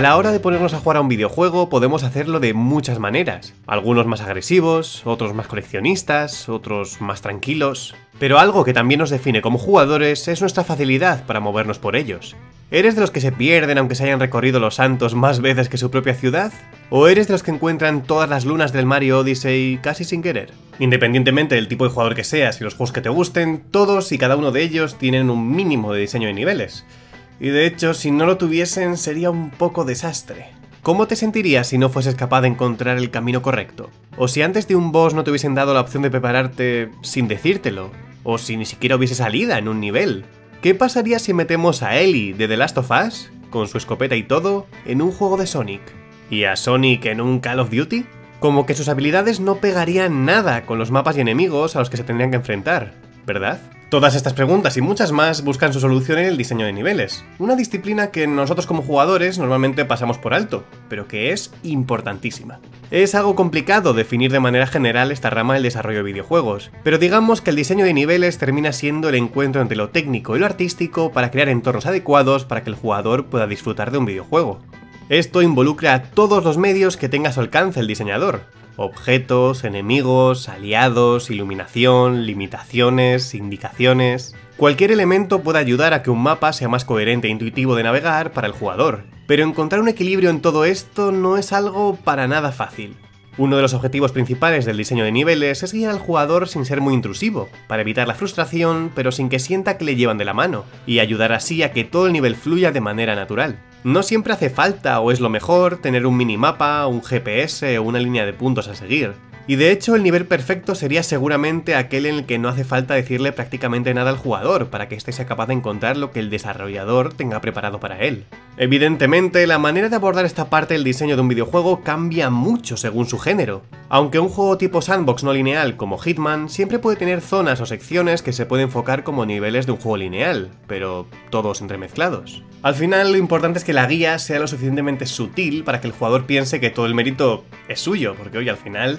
A la hora de ponernos a jugar a un videojuego podemos hacerlo de muchas maneras, algunos más agresivos, otros más coleccionistas, otros más tranquilos, pero algo que también nos define como jugadores es nuestra facilidad para movernos por ellos. ¿Eres de los que se pierden aunque se hayan recorrido los santos más veces que su propia ciudad? ¿O eres de los que encuentran todas las lunas del Mario Odyssey casi sin querer? Independientemente del tipo de jugador que seas y los juegos que te gusten, todos y cada uno de ellos tienen un mínimo de diseño de niveles. Y de hecho, si no lo tuviesen, sería un poco desastre. ¿Cómo te sentirías si no fueses capaz de encontrar el camino correcto? O si antes de un boss no te hubiesen dado la opción de prepararte sin decírtelo, o si ni siquiera hubiese salida en un nivel. ¿Qué pasaría si metemos a Ellie de The Last of Us, con su escopeta y todo, en un juego de Sonic? ¿Y a Sonic en un Call of Duty? Como que sus habilidades no pegarían nada con los mapas y enemigos a los que se tendrían que enfrentar, ¿verdad? Todas estas preguntas y muchas más buscan su solución en el diseño de niveles, una disciplina que nosotros como jugadores normalmente pasamos por alto, pero que es importantísima. Es algo complicado definir de manera general esta rama del desarrollo de videojuegos, pero digamos que el diseño de niveles termina siendo el encuentro entre lo técnico y lo artístico para crear entornos adecuados para que el jugador pueda disfrutar de un videojuego. Esto involucra a todos los medios que tenga a su alcance el diseñador, objetos, enemigos, aliados, iluminación, limitaciones, indicaciones... Cualquier elemento puede ayudar a que un mapa sea más coherente e intuitivo de navegar para el jugador, pero encontrar un equilibrio en todo esto no es algo para nada fácil. Uno de los objetivos principales del diseño de niveles es guiar al jugador sin ser muy intrusivo, para evitar la frustración pero sin que sienta que le llevan de la mano, y ayudar así a que todo el nivel fluya de manera natural. No siempre hace falta o es lo mejor tener un minimapa, un GPS o una línea de puntos a seguir. Y de hecho el nivel perfecto sería seguramente aquel en el que no hace falta decirle prácticamente nada al jugador para que éste sea capaz de encontrar lo que el desarrollador tenga preparado para él. Evidentemente, la manera de abordar esta parte del diseño de un videojuego cambia mucho según su género. Aunque un juego tipo sandbox no lineal como Hitman siempre puede tener zonas o secciones que se puede enfocar como niveles de un juego lineal, pero todos entremezclados. Al final lo importante es que la guía sea lo suficientemente sutil para que el jugador piense que todo el mérito es suyo, porque hoy al final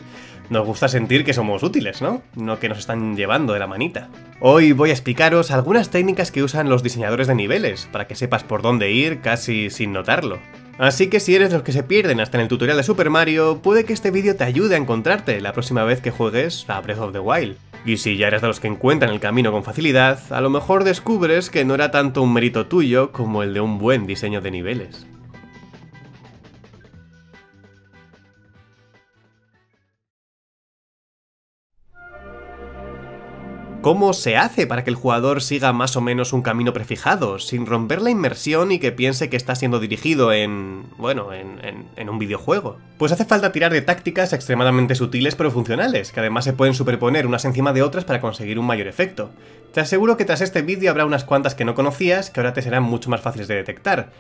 nos gusta sentir que somos útiles, ¿no? No que nos están llevando de la manita. Hoy voy a explicaros algunas técnicas que usan los diseñadores de niveles, para que sepas por dónde ir casi sin notarlo. Así que si eres de los que se pierden hasta en el tutorial de Super Mario, puede que este vídeo te ayude a encontrarte la próxima vez que juegues a Breath of the Wild. Y si ya eres de los que encuentran el camino con facilidad, a lo mejor descubres que no era tanto un mérito tuyo como el de un buen diseño de niveles. ¿Cómo se hace para que el jugador siga más o menos un camino prefijado, sin romper la inmersión y que piense que está siendo dirigido en... bueno, en, un videojuego? Pues hace falta tirar de tácticas extremadamente sutiles pero funcionales, que además se pueden superponer unas encima de otras para conseguir un mayor efecto. Te aseguro que tras este vídeo habrá unas cuantas que no conocías que ahora te serán mucho más fáciles de detectar.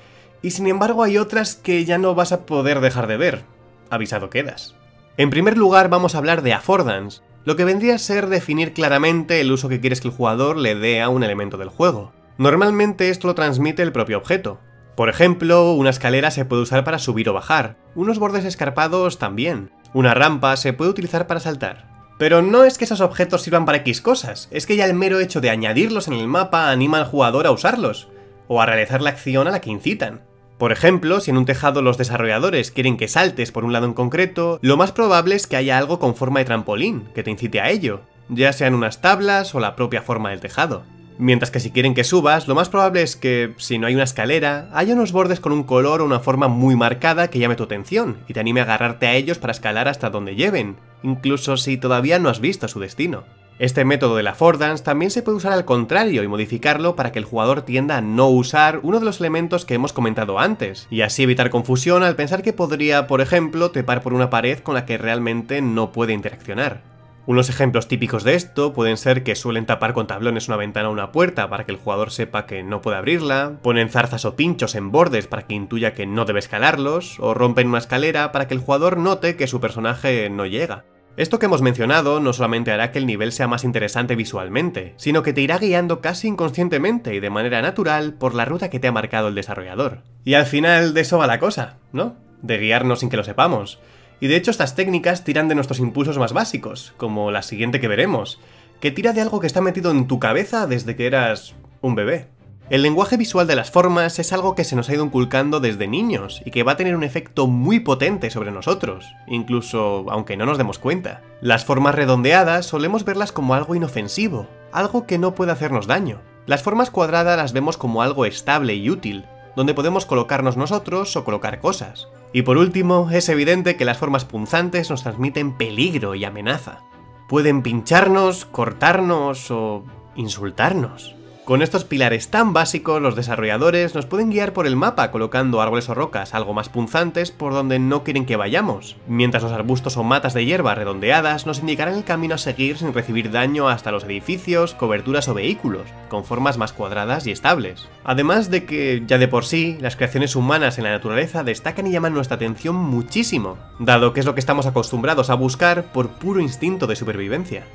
Y sin embargo hay otras que ya no vas a poder dejar de ver. Avisado quedas. En primer lugar vamos a hablar de affordance, lo que vendría a ser definir claramente el uso que quieres que el jugador le dé a un elemento del juego. Normalmente esto lo transmite el propio objeto. Por ejemplo, una escalera se puede usar para subir o bajar, unos bordes escarpados también, una rampa se puede utilizar para saltar. Pero no es que esos objetos sirvan para X cosas, es que ya el mero hecho de añadirlos en el mapa anima al jugador a usarlos, o a realizar la acción a la que incitan. Por ejemplo, si en un tejado los desarrolladores quieren que saltes por un lado en concreto, lo más probable es que haya algo con forma de trampolín que te incite a ello, ya sean unas tablas o la propia forma del tejado. Mientras que si quieren que subas, lo más probable es que, si no hay una escalera, haya unos bordes con un color o una forma muy marcada que llame tu atención y te anime a agarrarte a ellos para escalar hasta donde lleven, incluso si todavía no has visto su destino. Este método de la affordance también se puede usar al contrario y modificarlo para que el jugador tienda a no usar uno de los elementos que hemos comentado antes, y así evitar confusión al pensar que podría, por ejemplo, trepar por una pared con la que realmente no puede interaccionar. Unos ejemplos típicos de esto pueden ser que suelen tapar con tablones una ventana o una puerta para que el jugador sepa que no puede abrirla, ponen zarzas o pinchos en bordes para que intuya que no debe escalarlos, o rompen una escalera para que el jugador note que su personaje no llega. Esto que hemos mencionado no solamente hará que el nivel sea más interesante visualmente, sino que te irá guiando casi inconscientemente y de manera natural por la ruta que te ha marcado el desarrollador. Y al final de eso va la cosa, ¿no? De guiarnos sin que lo sepamos. Y de hecho estas técnicas tiran de nuestros impulsos más básicos, como la siguiente que veremos, que tira de algo que está metido en tu cabeza desde que eras un bebé. El lenguaje visual de las formas es algo que se nos ha ido inculcando desde niños y que va a tener un efecto muy potente sobre nosotros, incluso aunque no nos demos cuenta. Las formas redondeadas solemos verlas como algo inofensivo, algo que no puede hacernos daño. Las formas cuadradas las vemos como algo estable y útil, donde podemos colocarnos nosotros o colocar cosas. Y por último, es evidente que las formas punzantes nos transmiten peligro y amenaza. Pueden pincharnos, cortarnos o insultarnos. Con estos pilares tan básicos, los desarrolladores nos pueden guiar por el mapa colocando árboles o rocas algo más punzantes por donde no quieren que vayamos, mientras los arbustos o matas de hierba redondeadas nos indicarán el camino a seguir sin recibir daño hasta los edificios, coberturas o vehículos, con formas más cuadradas y estables. Además de que, ya de por sí, las creaciones humanas en la naturaleza destacan y llaman nuestra atención muchísimo, dado que es lo que estamos acostumbrados a buscar por puro instinto de supervivencia.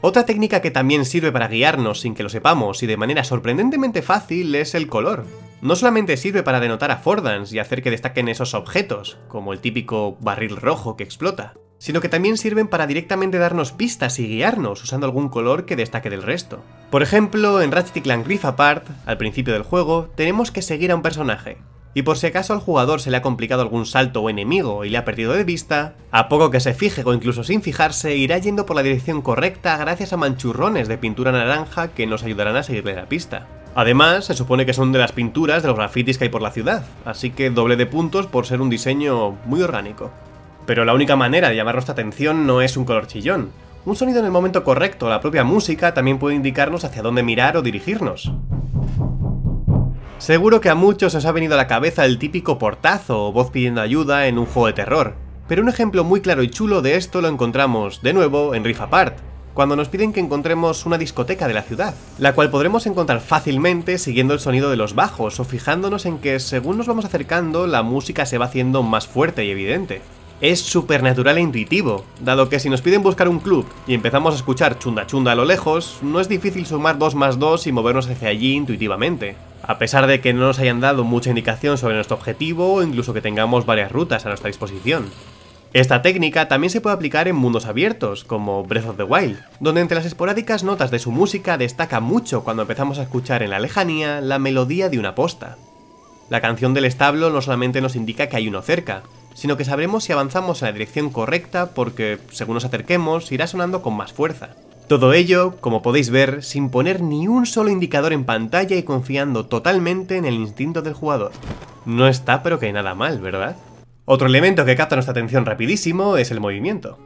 Otra técnica que también sirve para guiarnos sin que lo sepamos y de manera sorprendentemente fácil es el color. No solamente sirve para denotar affordance y hacer que destaquen esos objetos, como el típico barril rojo que explota, sino que también sirven para directamente darnos pistas y guiarnos usando algún color que destaque del resto. Por ejemplo, en Ratchet Clank Rift Apart, al principio del juego, tenemos que seguir a un personaje, y por si acaso al jugador se le ha complicado algún salto o enemigo y le ha perdido de vista, a poco que se fije o incluso sin fijarse, irá yendo por la dirección correcta gracias a manchurrones de pintura naranja que nos ayudarán a seguirle la pista. Además, se supone que son de las pinturas de los grafitis que hay por la ciudad, así que doble de puntos por ser un diseño muy orgánico. Pero la única manera de llamar nuestra atención no es un color chillón. Un sonido en el momento correcto, la propia música, también puede indicarnos hacia dónde mirar o dirigirnos. Seguro que a muchos os ha venido a la cabeza el típico portazo o voz pidiendo ayuda en un juego de terror, pero un ejemplo muy claro y chulo de esto lo encontramos, de nuevo, en Rift Apart, cuando nos piden que encontremos una discoteca de la ciudad, la cual podremos encontrar fácilmente siguiendo el sonido de los bajos o fijándonos en que según nos vamos acercando la música se va haciendo más fuerte y evidente. Es supernatural e intuitivo, dado que si nos piden buscar un club y empezamos a escuchar chunda chunda a lo lejos, no es difícil sumar 2 más 2 y movernos hacia allí intuitivamente a pesar de que no nos hayan dado mucha indicación sobre nuestro objetivo o incluso que tengamos varias rutas a nuestra disposición. Esta técnica también se puede aplicar en mundos abiertos, como Breath of the Wild, donde entre las esporádicas notas de su música destaca mucho cuando empezamos a escuchar en la lejanía la melodía de una posta. La canción del establo no solamente nos indica que hay uno cerca, sino que sabremos si avanzamos en la dirección correcta porque, según nos acerquemos, irá sonando con más fuerza. Todo ello, como podéis ver, sin poner ni un solo indicador en pantalla y confiando totalmente en el instinto del jugador. No está pero que nada mal, ¿verdad? Otro elemento que capta nuestra atención rapidísimo es el movimiento.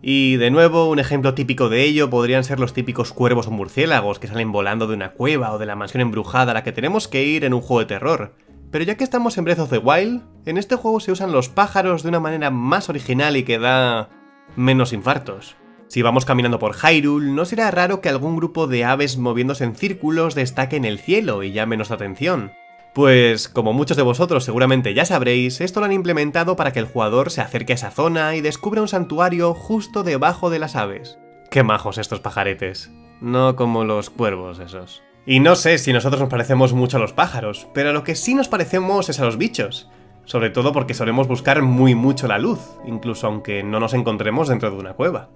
Y de nuevo, un ejemplo típico de ello podrían ser los típicos cuervos o murciélagos que salen volando de una cueva o de la mansión embrujada a la que tenemos que ir en un juego de terror. Pero ya que estamos en Breath of the Wild, en este juego se usan los pájaros de una manera más original y que da... menos infartos. Si vamos caminando por Hyrule, no será raro que algún grupo de aves moviéndose en círculos destaque en el cielo y llame nuestra atención. Pues, como muchos de vosotros seguramente ya sabréis, esto lo han implementado para que el jugador se acerque a esa zona y descubra un santuario justo debajo de las aves. Qué majos estos pajaretes. No como los cuervos esos. Y no sé si nosotros nos parecemos mucho a los pájaros, pero a lo que sí nos parecemos es a los bichos. Sobre todo porque solemos buscar muy mucho la luz, incluso aunque no nos encontremos dentro de una cueva.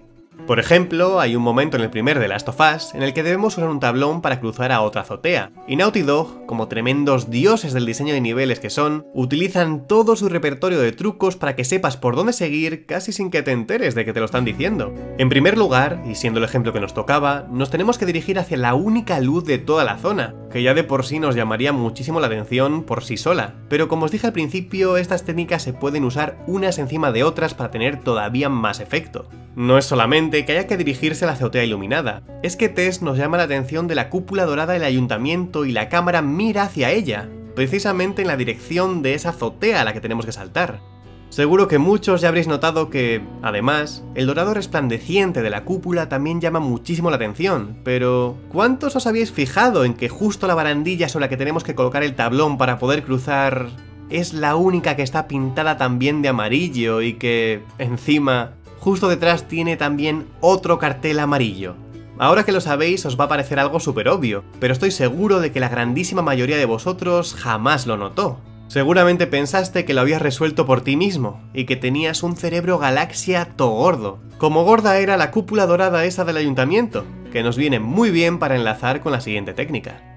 Por ejemplo, hay un momento en el primer de Last of Us en el que debemos usar un tablón para cruzar a otra azotea, y Naughty Dog, como tremendos dioses del diseño de niveles que son, utilizan todo su repertorio de trucos para que sepas por dónde seguir casi sin que te enteres de que te lo están diciendo. En primer lugar, y siendo el ejemplo que nos tocaba, nos tenemos que dirigir hacia la única luz de toda la zona, que ya de por sí nos llamaría muchísimo la atención por sí sola, pero como os dije al principio, estas técnicas se pueden usar unas encima de otras para tener todavía más efecto. No es solamente que haya que dirigirse a la azotea iluminada, es que Tess nos llama la atención de la cúpula dorada del ayuntamiento y la cámara mira hacia ella, precisamente en la dirección de esa azotea a la que tenemos que saltar. Seguro que muchos ya habréis notado que, además, el dorado resplandeciente de la cúpula también llama muchísimo la atención, pero ¿cuántos os habéis fijado en que justo la barandilla sobre la que tenemos que colocar el tablón para poder cruzar es la única que está pintada también de amarillo y que, encima, justo detrás tiene también otro cartel amarillo. Ahora que lo sabéis os va a parecer algo súper obvio, pero estoy seguro de que la grandísima mayoría de vosotros jamás lo notó. Seguramente pensaste que lo habías resuelto por ti mismo, y que tenías un cerebro galaxia to gordo, como gorda era la cúpula dorada esa del ayuntamiento, que nos viene muy bien para enlazar con la siguiente técnica.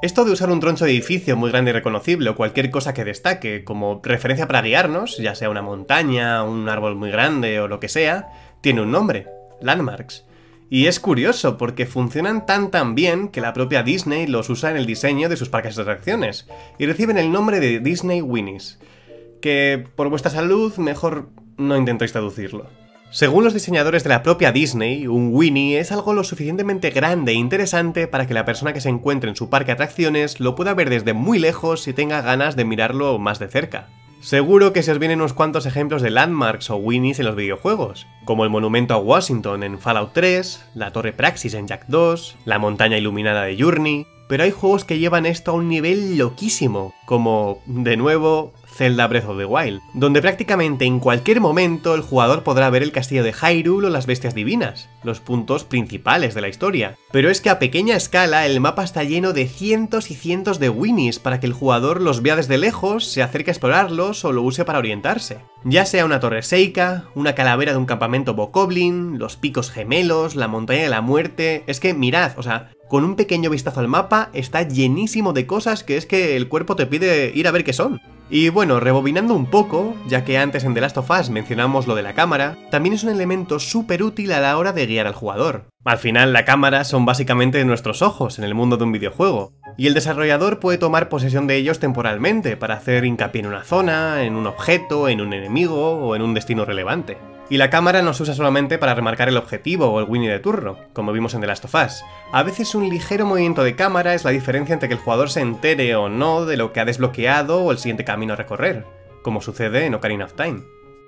Esto de usar un troncho de edificio muy grande y reconocible o cualquier cosa que destaque como referencia para guiarnos, ya sea una montaña, un árbol muy grande o lo que sea, tiene un nombre, landmarks. Y es curioso porque funcionan tan tan bien que la propia Disney los usa en el diseño de sus parques de atracciones y reciben el nombre de Disney Winnies, que por vuestra salud mejor no intentéis traducirlo. Según los diseñadores de la propia Disney, un Winnie es algo lo suficientemente grande e interesante para que la persona que se encuentre en su parque de atracciones lo pueda ver desde muy lejos y tenga ganas de mirarlo más de cerca. Seguro que se os vienen unos cuantos ejemplos de landmarks o Winnies en los videojuegos, como el monumento a Washington en Fallout 3, la torre Praxis en Jack 2, la montaña iluminada de Journey, pero hay juegos que llevan esto a un nivel loquísimo, como, de nuevo, Zelda Breath of the Wild, donde prácticamente en cualquier momento el jugador podrá ver el castillo de Hyrule o las bestias divinas, los puntos principales de la historia. Pero es que a pequeña escala el mapa está lleno de cientos y cientos de Winnies para que el jugador los vea desde lejos, se acerque a explorarlos o lo use para orientarse. Ya sea una torre Seika, una calavera de un campamento Bokoblin, los picos gemelos, la montaña de la muerte... Es que mirad, o sea, con un pequeño vistazo al mapa está llenísimo de cosas que es que el cuerpo te pide ir a ver qué son. Y bueno, rebobinando un poco, ya que antes en The Last of Us mencionamos lo de la cámara, también es un elemento súper útil a la hora de guiar al jugador. Al final, la cámara son básicamente nuestros ojos en el mundo de un videojuego, y el desarrollador puede tomar posesión de ellos temporalmente para hacer hincapié en una zona, en un objeto, en un enemigo o en un destino relevante. Y la cámara no se usa solamente para remarcar el objetivo o el Winnie de turno, como vimos en The Last of Us. A veces un ligero movimiento de cámara es la diferencia entre que el jugador se entere o no de lo que ha desbloqueado o el siguiente camino a recorrer, como sucede en Ocarina of Time.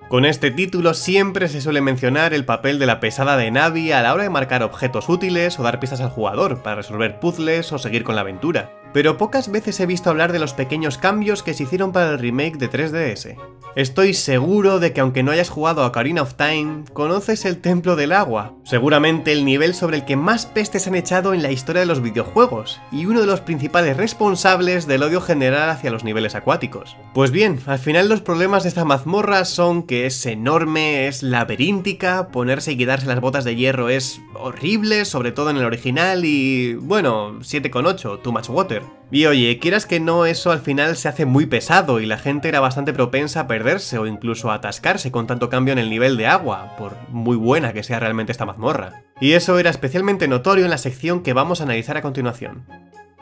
Con este título siempre se suele mencionar el papel de la pesada de Navi a la hora de marcar objetos útiles o dar pistas al jugador para resolver puzzles o seguir con la aventura pero pocas veces he visto hablar de los pequeños cambios que se hicieron para el remake de 3DS. Estoy seguro de que aunque no hayas jugado a Ocarina of Time, conoces el Templo del Agua, seguramente el nivel sobre el que más pestes han echado en la historia de los videojuegos, y uno de los principales responsables del odio general hacia los niveles acuáticos. Pues bien, al final los problemas de esta mazmorra son que es enorme, es laberíntica, ponerse y quedarse las botas de hierro es horrible, sobre todo en el original, y bueno, 7,8, too much water. Y oye, quieras que no, eso al final se hace muy pesado y la gente era bastante propensa a perderse o incluso a atascarse con tanto cambio en el nivel de agua, por muy buena que sea realmente esta mazmorra. Y eso era especialmente notorio en la sección que vamos a analizar a continuación.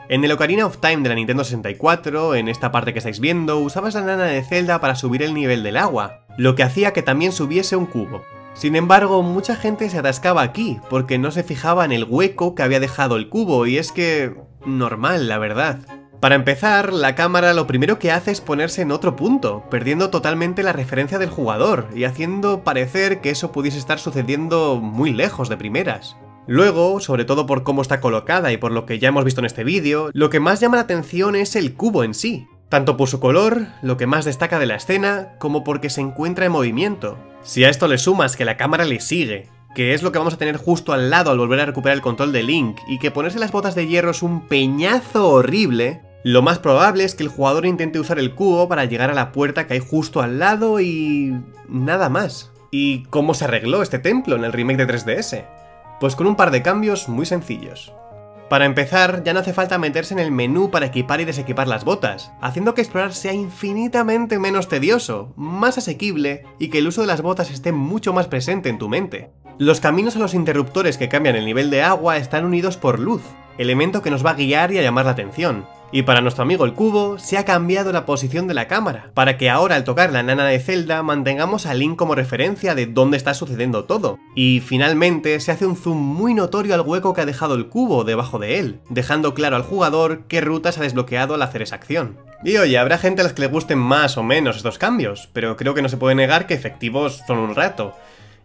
En el Ocarina of Time de la Nintendo 64, en esta parte que estáis viendo, usabas la nana de Zelda para subir el nivel del agua, lo que hacía que también subiese un cubo. Sin embargo, mucha gente se atascaba aquí, porque no se fijaba en el hueco que había dejado el cubo, y es que normal, la verdad. Para empezar, la cámara lo primero que hace es ponerse en otro punto, perdiendo totalmente la referencia del jugador y haciendo parecer que eso pudiese estar sucediendo muy lejos de primeras. Luego, sobre todo por cómo está colocada y por lo que ya hemos visto en este vídeo, lo que más llama la atención es el cubo en sí, tanto por su color, lo que más destaca de la escena, como porque se encuentra en movimiento. Si a esto le sumas que la cámara le sigue, que es lo que vamos a tener justo al lado al volver a recuperar el control de Link, y que ponerse las botas de hierro es un peñazo horrible, lo más probable es que el jugador intente usar el cubo para llegar a la puerta que hay justo al lado y... nada más. ¿Y cómo se arregló este templo en el remake de 3DS? Pues con un par de cambios muy sencillos. Para empezar, ya no hace falta meterse en el menú para equipar y desequipar las botas, haciendo que explorar sea infinitamente menos tedioso, más asequible y que el uso de las botas esté mucho más presente en tu mente. Los caminos a los interruptores que cambian el nivel de agua están unidos por luz, elemento que nos va a guiar y a llamar la atención. Y para nuestro amigo el cubo, se ha cambiado la posición de la cámara, para que ahora al tocar la nana de Zelda mantengamos a Link como referencia de dónde está sucediendo todo. Y finalmente se hace un zoom muy notorio al hueco que ha dejado el cubo debajo de él, dejando claro al jugador qué rutas ha desbloqueado al hacer esa acción. Y oye, habrá gente a las que le gusten más o menos estos cambios, pero creo que no se puede negar que efectivos son un rato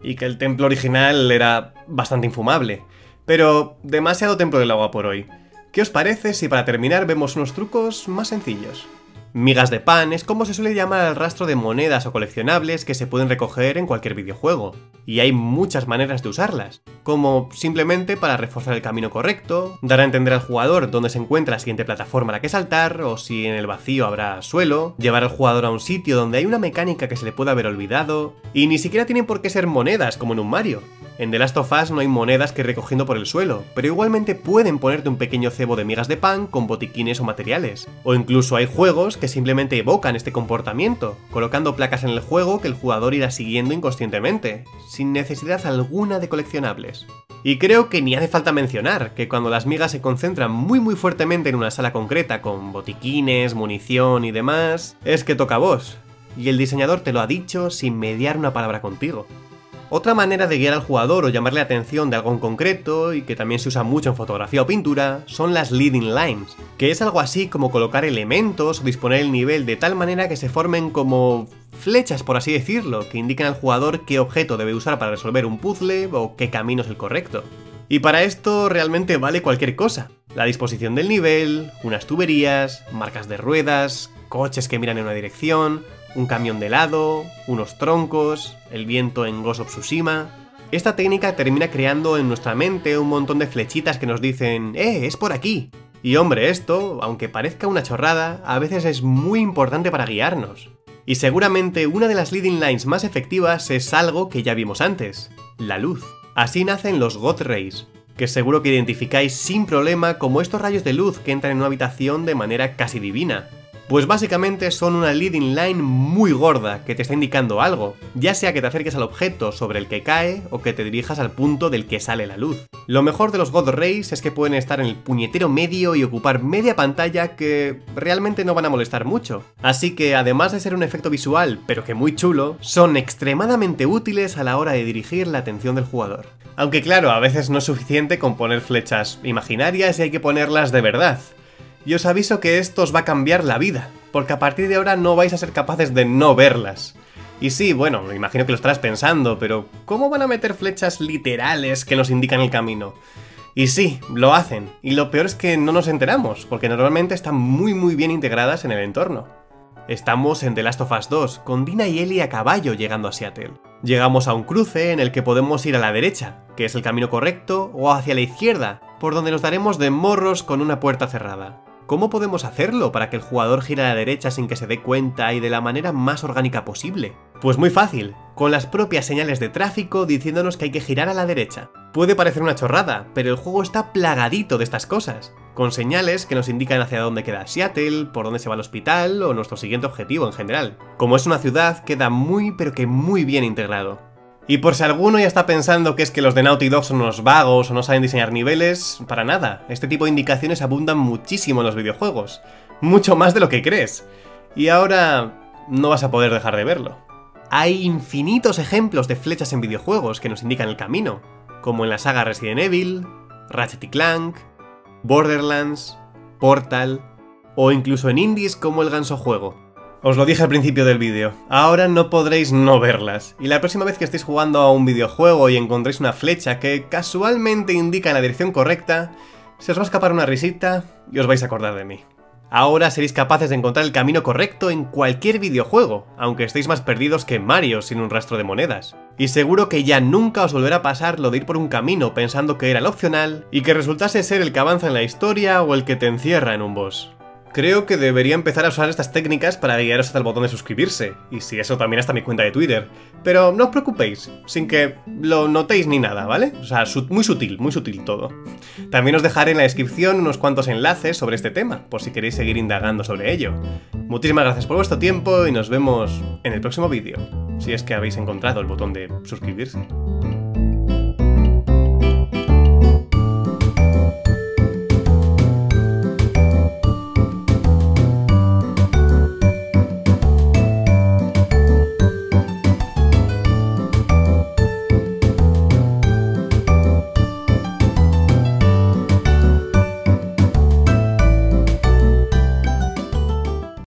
y que el templo original era bastante infumable. Pero demasiado templo del agua por hoy. ¿Qué os parece si para terminar vemos unos trucos más sencillos? Migas de pan es como se suele llamar al rastro de monedas o coleccionables que se pueden recoger en cualquier videojuego, y hay muchas maneras de usarlas, como simplemente para reforzar el camino correcto, dar a entender al jugador dónde se encuentra la siguiente plataforma a la que saltar, o si en el vacío habrá suelo, llevar al jugador a un sitio donde hay una mecánica que se le puede haber olvidado, y ni siquiera tienen por qué ser monedas como en un Mario. En The Last of Us no hay monedas que ir recogiendo por el suelo, pero igualmente pueden ponerte un pequeño cebo de migas de pan con botiquines o materiales. O incluso hay juegos que simplemente evocan este comportamiento, colocando placas en el juego que el jugador irá siguiendo inconscientemente, sin necesidad alguna de coleccionables. Y creo que ni hace falta mencionar que cuando las migas se concentran muy muy fuertemente en una sala concreta con botiquines, munición y demás, es que toca a vos. Y el diseñador te lo ha dicho sin mediar una palabra contigo. Otra manera de guiar al jugador o llamarle la atención de algo en concreto, y que también se usa mucho en fotografía o pintura, son las leading lines, que es algo así como colocar elementos o disponer el nivel de tal manera que se formen como flechas, por así decirlo, que indiquen al jugador qué objeto debe usar para resolver un puzzle o qué camino es el correcto. Y para esto realmente vale cualquier cosa. La disposición del nivel, unas tuberías, marcas de ruedas, coches que miran en una dirección, un camión de lado, unos troncos, el viento en Ghost of Tsushima. Esta técnica termina creando en nuestra mente un montón de flechitas que nos dicen ¡Eh, es por aquí! Y hombre, esto, aunque parezca una chorrada, a veces es muy importante para guiarnos. Y seguramente una de las leading lines más efectivas es algo que ya vimos antes, la luz. Así nacen los God Rays, que seguro que identificáis sin problema como estos rayos de luz que entran en una habitación de manera casi divina, pues básicamente son una leading line muy gorda que te está indicando algo, ya sea que te acerques al objeto sobre el que cae o que te dirijas al punto del que sale la luz. Lo mejor de los God Rays es que pueden estar en el puñetero medio y ocupar media pantalla que realmente no van a molestar mucho. Así que además de ser un efecto visual, pero que muy chulo, son extremadamente útiles a la hora de dirigir la atención del jugador. Aunque claro, a veces no es suficiente con poner flechas imaginarias y hay que ponerlas de verdad. Y os aviso que esto os va a cambiar la vida, porque a partir de ahora no vais a ser capaces de no verlas. Y sí, bueno, me imagino que lo estarás pensando, pero ¿cómo van a meter flechas literales que nos indican el camino? Y sí, lo hacen, y lo peor es que no nos enteramos, porque normalmente están muy muy bien integradas en el entorno. Estamos en The Last of Us 2, con Dina y Ellie a caballo llegando a Seattle. Llegamos a un cruce en el que podemos ir a la derecha, que es el camino correcto, o hacia la izquierda, por donde nos daremos de morros con una puerta cerrada. ¿Cómo podemos hacerlo para que el jugador gire a la derecha sin que se dé cuenta y de la manera más orgánica posible? Pues muy fácil, con las propias señales de tráfico diciéndonos que hay que girar a la derecha. Puede parecer una chorrada, pero el juego está plagadito de estas cosas, con señales que nos indican hacia dónde queda Seattle, por dónde se va el hospital o nuestro siguiente objetivo en general. Como es una ciudad, queda muy pero que muy bien integrado. Y por si alguno ya está pensando que es que los de Naughty Dog son unos vagos o no saben diseñar niveles, para nada. Este tipo de indicaciones abundan muchísimo en los videojuegos. Mucho más de lo que crees. Y ahora no vas a poder dejar de verlo. Hay infinitos ejemplos de flechas en videojuegos que nos indican el camino, como en la saga Resident Evil, Ratchet Clank, Borderlands, Portal, o incluso en indies como el Ganso Juego. Os lo dije al principio del vídeo, ahora no podréis no verlas, y la próxima vez que estéis jugando a un videojuego y encontréis una flecha que casualmente indica la dirección correcta, se os va a escapar una risita y os vais a acordar de mí. Ahora seréis capaces de encontrar el camino correcto en cualquier videojuego, aunque estéis más perdidos que Mario sin un rastro de monedas. Y seguro que ya nunca os volverá a pasar lo de ir por un camino pensando que era el opcional y que resultase ser el que avanza en la historia o el que te encierra en un boss. Creo que debería empezar a usar estas técnicas para guiaros hasta el botón de suscribirse, y si eso también hasta mi cuenta de Twitter. Pero no os preocupéis, sin que lo notéis ni nada, ¿vale? O sea, muy sutil, muy sutil todo. También os dejaré en la descripción unos cuantos enlaces sobre este tema, por si queréis seguir indagando sobre ello. Muchísimas gracias por vuestro tiempo y nos vemos en el próximo vídeo, si es que habéis encontrado el botón de suscribirse.